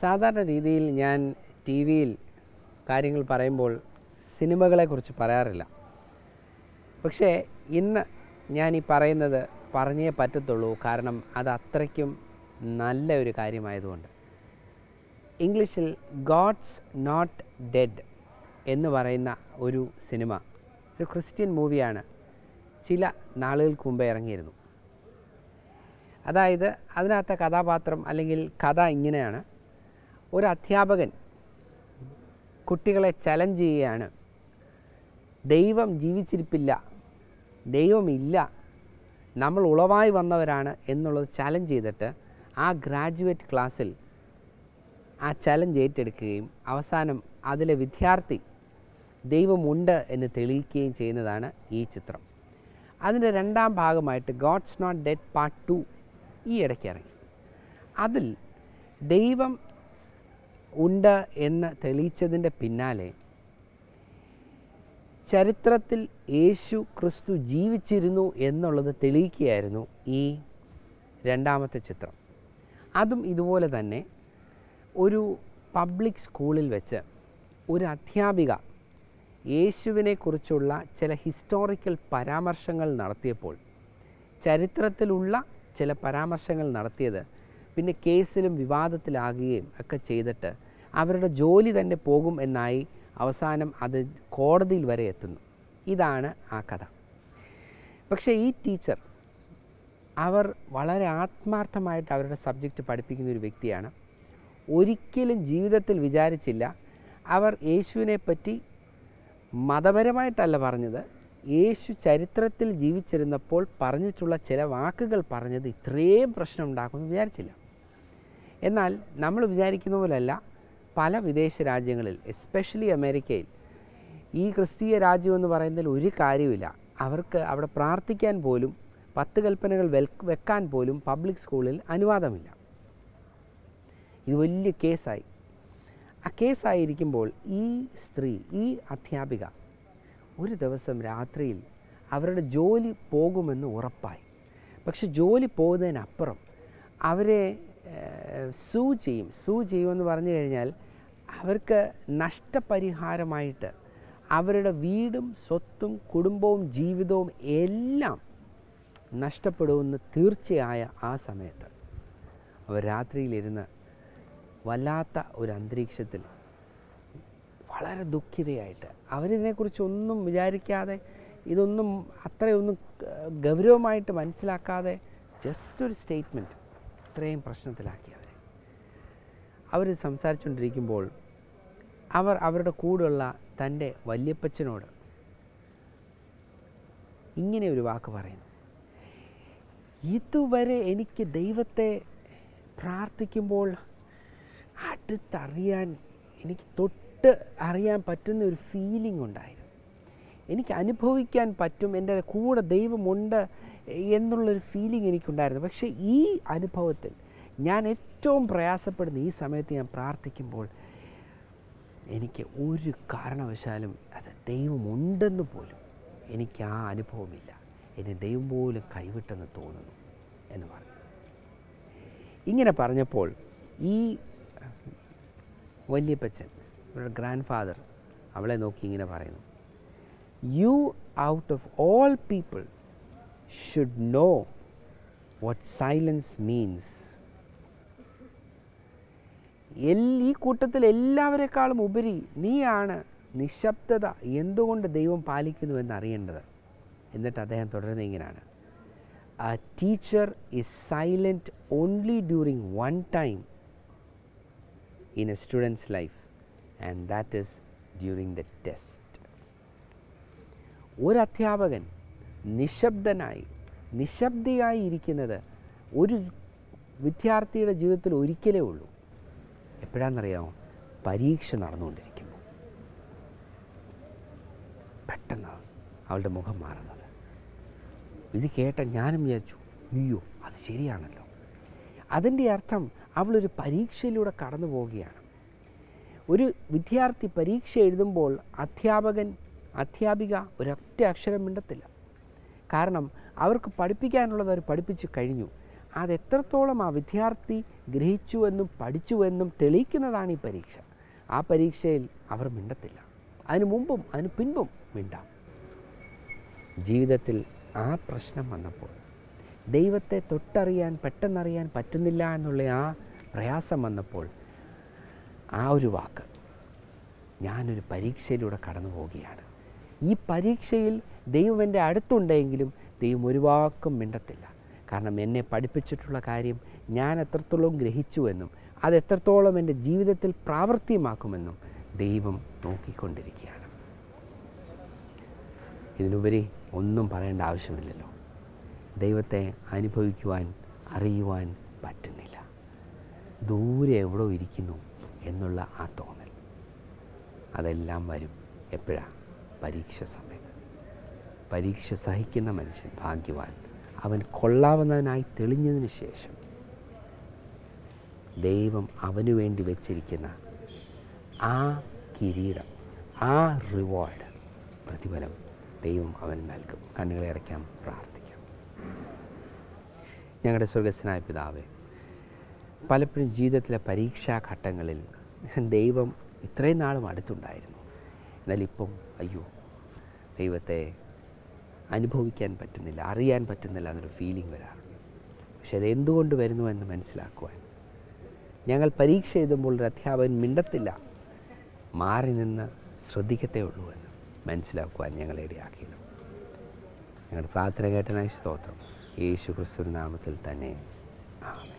സാധാരണ രീതിയിൽ ഞാൻ ടി വിയിൽ കാര്യങ്ങൾ പറയുമ്പോൾ സിനിമകളെക്കുറിച്ച് പറയാറില്ല. പക്ഷേ ഇന്ന് ഞാൻ ഈ പറയുന്നത് പറഞ്ഞേ പറ്റത്തുള്ളൂ. കാരണം അത് അത്രയ്ക്കും നല്ല ഒരു കാര്യമായതുകൊണ്ട്. ഇംഗ്ലീഷിൽ ഗോഡ്സ് നോട്ട് ഡെഡ് എന്ന് പറയുന്ന ഒരു സിനിമ ഒരു ക്രിസ്ത്യൻ മൂവിയാണ് ചില നാളുകൾക്ക് മുമ്പേ ഇറങ്ങിയിരുന്നു. അതായത് അതിനകത്തെ കഥാപാത്രം അല്ലെങ്കിൽ കഥ ഇങ്ങനെയാണ്. ഒരു അധ്യാപകൻ കുട്ടികളെ ചലഞ്ച് ചെയ്യുകയാണ്. ദൈവം ജീവിച്ചിരിപ്പില്ല. ദൈവമില്ല. നമ്മൾ ഉളവായി വന്നവരാണ് എന്നുള്ളത് ചലഞ്ച് ചെയ്തിട്ട് ആ ഗ്രാജുവേറ്റ് ക്ലാസ്സിൽ ആ ചലഞ്ച് ഏറ്റെടുക്കുകയും അവസാനം അതിലെ വിദ്യാർത്ഥി ദൈവമുണ്ട് എന്ന് തെളിയിക്കുകയും ചെയ്യുന്നതാണ് ഈ ചിത്രം. അതിന്റെ രണ്ടാം ഭാഗമായിട്ട് God's not dead part two ഈ ഇടയ്ക്ക് ഇറങ്ങി. അതിൽ ദൈവം ഉണ്ട് എന്ന് തെളിയിച്ചതിന്റെ പിന്നാലെ ചരിത്രത്തിൽ യേശു ക്രിസ്തു ജീവിച്ചിരുന്നു എന്നുള്ളത് തെളിയിക്കുകയായിരുന്നു ഈ രണ്ടാമത്തെ ചിത്രം. അതും ഇതുപോലെ തന്നെ ഒരു പബ്ലിക് സ്കൂളിൽ വെച്ച് ഒരു അധ്യാപിക യേശുവിനെക്കുറിച്ചുള്ള ചില ഹിസ്റ്റോറിക്കൽ പരാമർശങ്ങൾ നടത്തിയപ്പോൾ ചരിത്രത്തിലുള്ള ചില പരാമർശങ്ങൾ നടത്തിയത് പിന്നെ കേസിലും വിവാദത്തിലാകുകയും ഒക്കെ ചെയ്തിട്ട് അവരുടെ ജോലി തന്നെ പോകും എന്നായി അവസാനം അത് കോടതിയിൽ വരെ എത്തുന്നു. ഇതാണ് ആ കഥ. പക്ഷേ ഈ ടീച്ചർ അവർ വളരെ ആത്മാർത്ഥമായിട്ട് അവരുടെ സബ്ജക്റ്റ് പഠിപ്പിക്കുന്ന ഒരു വ്യക്തിയാണ്. ഒരിക്കലും ജീവിതത്തിൽ വിചാരിച്ചില്ല അവർ യേശുവിനെ പറ്റി മതപരമായിട്ടല്ല പറഞ്ഞത്. യേശു ചരിത്രത്തിൽ ജീവിച്ചിരുന്നപ്പോൾ പറഞ്ഞിട്ടുള്ള ചില വാക്കുകൾ പറഞ്ഞത് ഇത്രയും പ്രശ്നം ഉണ്ടാക്കുമെന്ന് വിചാരിച്ചില്ല. എന്നാൽ നമ്മൾ വിചാരിക്കുന്ന പോലല്ല. പല വിദേശ രാജ്യങ്ങളിൽ എസ്പെഷ്യലി അമേരിക്കയിൽ ഈ ക്രിസ്തീയ രാജ്യം എന്ന് പറയുന്നതിൽ ഒരു കാര്യമില്ല അവർക്ക് അവിടെ പ്രാർത്ഥിക്കാൻ പോലും പത്ത് കൽപ്പനകൾ വെക്കാൻ പോലും പബ്ലിക് സ്കൂളിൽ അനുവാദമില്ല. ഇത് വലിയ കേസായി. ആ കേസായിരിക്കുമ്പോൾ ഈ സ്ത്രീ ഈ അധ്യാപിക ഒരു ദിവസം രാത്രിയിൽ അവരുടെ ജോലി പോകുമെന്ന് ഉറപ്പായി. പക്ഷെ ജോലി പോകുന്നതിനപ്പുറം അവരെ സൂ ചെയ്യും സൂ ചെയ്യുമെന്ന് പറഞ്ഞു കഴിഞ്ഞാൽ അവർക്ക് നഷ്ടപരിഹാരമായിട്ട് അവരുടെ വീടും സ്വത്തും കുടുംബവും ജീവിതവും എല്ലാം നഷ്ടപ്പെടുമെന്ന് തീർച്ചയായ ആ സമയത്ത്. അവർ രാത്രിയിലിരുന്ന് വല്ലാത്ത ഒരു അന്തരീക്ഷത്തിൽ വളരെ ദുഃഖിതയായിട്ട് അവരിതിനെക്കുറിച്ചൊന്നും വിചാരിക്കാതെ ഇതൊന്നും അത്രയൊന്നും ഗൗരവമായിട്ട് മനസ്സിലാക്കാതെ ജസ്റ്റ് ഒരു സ്റ്റേറ്റ്മെന്റ് ഇത്രയും പ്രശ്നത്തിലാക്കി അവരെ. അവർ സംസാരിച്ചുകൊണ്ടിരിക്കുമ്പോൾ അവർ അവരുടെ കൂടെയുള്ള തന്റെ വല്യപ്പച്ചനോട് ഇങ്ങനെ ഒരു വാക്ക് പറയുന്നു. ഇതുവരെ എനിക്ക് ദൈവത്തെ പ്രാർത്ഥിക്കുമ്പോൾ അടുത്തറിയാൻ എനിക്ക് തൊട്ട് അറിയാൻ പറ്റുന്ന ഒരു ഫീലിംഗ് ഉണ്ടായിരുന്നു. എനിക്ക് അനുഭവിക്കാൻ പറ്റും എന്റെ കൂടെ ദൈവമുണ്ട് എന്നുള്ളൊരു ഫീലിംഗ് എനിക്കുണ്ടായിരുന്നു. പക്ഷേ ഈ അനുഭവത്തിൽ ഞാൻ ഏറ്റവും പ്രയാസപ്പെടുന്ന ഈ സമയത്ത് ഞാൻ പ്രാർത്ഥിക്കുമ്പോൾ എനിക്ക് ഒരു കാരണവശാലും അത് ദൈവമുണ്ടെന്ന് പോലും എനിക്ക് ആ അനുഭവമില്ല. എന്നെ ദൈവം പോലും കൈവിട്ടെന്ന് തോന്നുന്നു എന്ന് പറഞ്ഞു. ഇങ്ങനെ പറഞ്ഞപ്പോൾ ഈ വല്യപ്പച്ചൻ അവരുടെ ഗ്രാൻഡ് ഫാദർ അവളെ നോക്കി ഇങ്ങനെ പറയുന്നു. you out of all people should know what silence means L ഈ കൂട്ടത്തിൽ എല്ലാവരെക്കാളും ഉപരി നീയാണ് നിശബ്ദത എന്തുകൊണ്ട് ദൈവം പാലിക്കുന്നുവെന്ന് അറിയേണ്ടത് എന്നിട്ട് അദ്ദേഹം തുടരുന്നത് ഇങ്ങനെയാണ് a teacher is silent only during one time in a student's life and that is during the test ഒരു അധ്യാപകൻ നിശബ്ദനായി നിശബ്ദിയായി ഇരിക്കുന്നത് ഒരു വിദ്യാർത്ഥിയുടെ ജീവിതത്തിൽ ഒരിക്കലേ ഉള്ളൂ. എപ്പോഴാണെന്നറിയാമോ പരീക്ഷ നടന്നുകൊണ്ടിരിക്കുമ്പോൾ പെട്ടെന്ന് അവളുടെ മുഖം മാറുന്നത്. ഇത് കേട്ട ഞാനും വിചാരിച്ചു അയ്യോ അത് ശരിയാണല്ലോ. അതിന്റെ അർത്ഥം അവളൊരു പരീക്ഷയിലൂടെ കടന്നു പോവുകയാണ് ഒരു വിദ്യാർത്ഥി പരീക്ഷ എഴുതുമ്പോൾ അധ്യാപകൻ അധ്യാപിക ഒരൊറ്റ അക്ഷരം മിണ്ടത്തില്ല. കാരണം അവർക്ക് പഠിപ്പിക്കാനുള്ളത് അവർ പഠിപ്പിച്ച് കഴിഞ്ഞു. അതെത്രത്തോളം ആ വിദ്യാർത്ഥി ഗ്രഹിച്ചുവെന്നും പഠിച്ചുവെന്നും തെളിയിക്കുന്നതാണ് ഈ പരീക്ഷ. ആ പരീക്ഷയിൽ അവർ മിണ്ടത്തില്ല. അതിനു മുമ്പും അതിന് പിൻപും മിണ്ടാം. ജീവിതത്തിൽ ആ പ്രശ്നം വന്നപ്പോൾ ദൈവത്തെ തൊട്ടറിയാൻ പെട്ടെന്നറിയാൻ പറ്റുന്നില്ല എന്നുള്ള ആ പ്രയാസം വന്നപ്പോൾ ആ ഒരു വാക്ക് ഞാനൊരു പരീക്ഷയിലൂടെ കടന്നു പോവുകയാണ് ഈ പരീക്ഷയിൽ ദൈവം എന്റെ അടുത്തുണ്ടെങ്കിലും ദൈവം ഒരു വാക്കും മിണ്ടത്തില്ല. കാരണം എന്നെ പഠിപ്പിച്ചിട്ടുള്ള കാര്യം ഞാൻ എത്രത്തോളം ഗ്രഹിച്ചുവെന്നും അത് എത്രത്തോളം എന്റെ ജീവിതത്തിൽ പ്രാവർത്തികമാക്കുമെന്നും ദൈവം നോക്കിക്കൊണ്ടിരിക്കുകയാണ്. ഇതിനുപരി ഒന്നും പറയേണ്ട ആവശ്യമില്ലല്ലോ. ദൈവത്തെ അനുഭവിക്കുവാൻ അറിയുവാൻ പറ്റുന്നില്ല. ദൂരെ എവിടോ ഇരിക്കുന്നു എന്നുള്ള ആ തോന്നൽ. അതെല്ലാം വരും എപ്പോഴാണ് പരീക്ഷ സമയത്ത്. പരീക്ഷ സഹിക്കുന്ന മനുഷ്യൻ ഭാഗ്യവാൻ. അവൻ കൊള്ളാവുന്നവനായി തെളിഞ്ഞതിന് ശേഷം ദൈവം അവനു വേണ്ടി വെച്ചിരിക്കുന്ന ആ കിരീടം ആ റിവാർഡ് പ്രതിഫലം ദൈവം അവന് നൽകും. കണ്ണുകളെ അടയ്ക്കാം പ്രാർത്ഥിക്കാം. ഞങ്ങളുടെ സ്വർഗസ്സനായ പിതാവേ പലപ്പോഴും ജീവിതത്തിലെ പരീക്ഷാ ഘട്ടങ്ങളിൽ ദൈവം ഇത്രയും നാളും അടുത്തുണ്ടായിരുന്നു. എന്നാൽ അയ്യോ ദൈവത്തെ അനുഭവിക്കാൻ പറ്റുന്നില്ല അറിയാൻ പറ്റുന്നില്ല എന്നൊരു ഫീലിംഗ് വരാറുണ്ട്. പക്ഷെ അത് എന്തുകൊണ്ട് വരുന്നു എന്ന് മനസ്സിലാക്കുവാൻ? ഞങ്ങൾ പരീക്ഷ എഴുതുമ്പോൾ ഒരു അധ്യാപകൻ മിണ്ടത്തില്ല. മാറി നിന്ന് ശ്രദ്ധിക്കത്തേ ഉള്ളൂ എന്ന് മനസ്സിലാക്കുവാൻ ഞങ്ങളെ ഇടയാക്കിയിരുന്നു. ഞങ്ങളുടെ പ്രാർത്ഥന കേട്ടനായി സ്തോത്രം. യേശു ക്രിസ്തു നാമത്തിൽ തന്നെ. ആമേൻ.